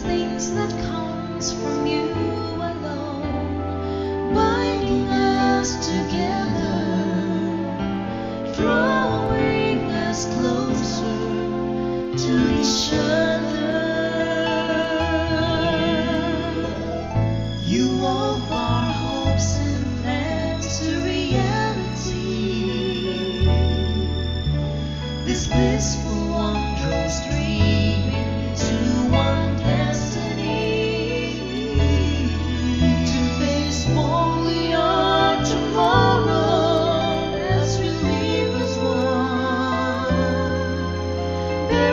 things that comes from you alone, binding us together, drawing us closer to each other. You wove our hopes and plans to reality. This blissful wondrous dream into one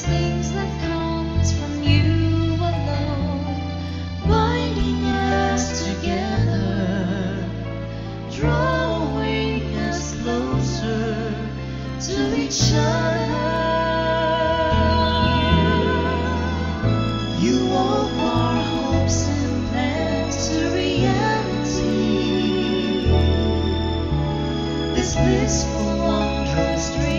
things that comes from you alone, binding us together, drawing us closer to each other. You wove our hopes and plans to reality. This blissful wondrous dream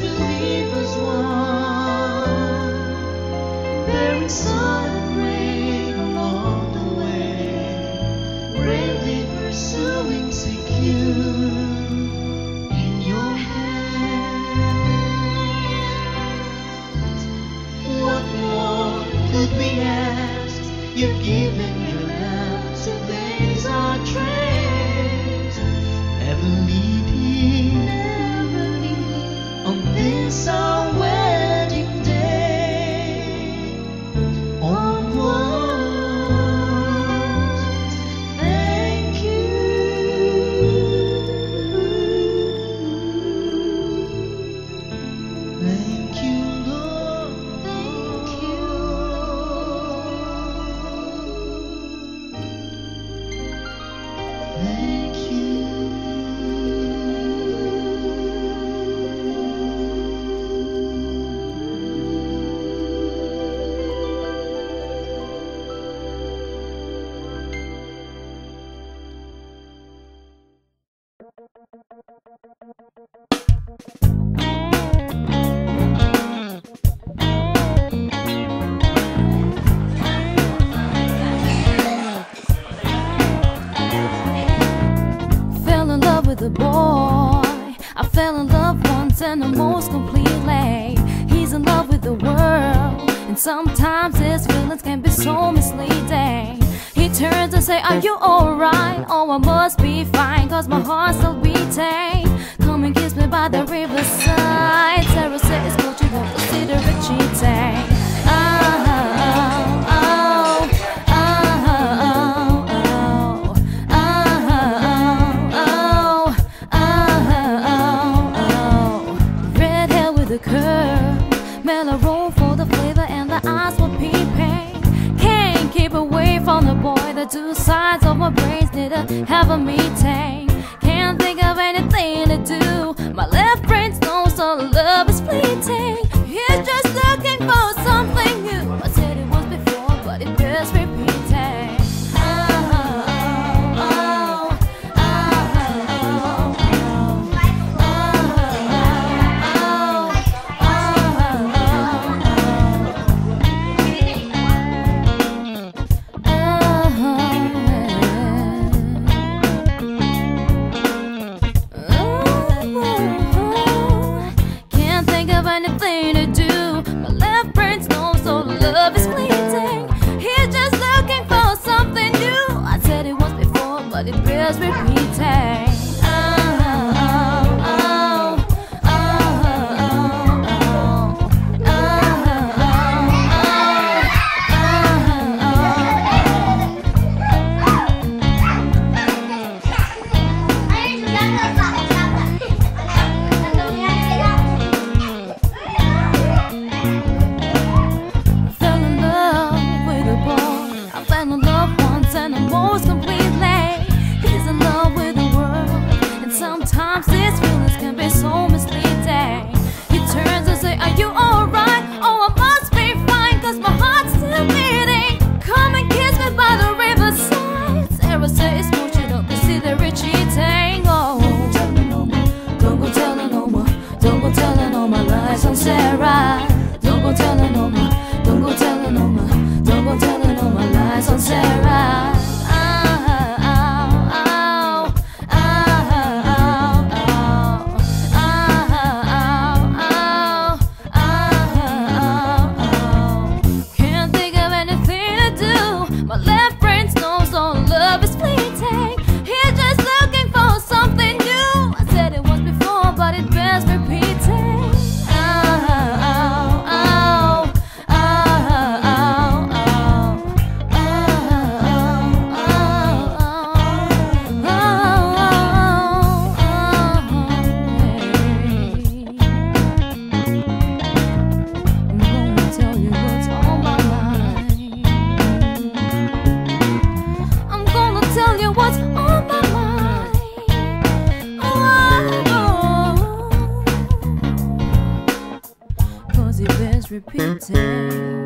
we as one. Bearing sun with a boy. I fell in love once and the most completely. He's in love with the world, and sometimes his feelings can be so misleading. He turns and say, Are you alright? Oh, I must be fine, cause my heart's still beating. Come and kiss me by the riverside. Sarah says, Don't you don't consider it cheating? Oh, two sides of my brains need to have a meeting. Can't think of anything to do. My left brain knows all love is fleeting. nothing to do. can be so repeating.